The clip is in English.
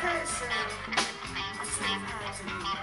person, a state person.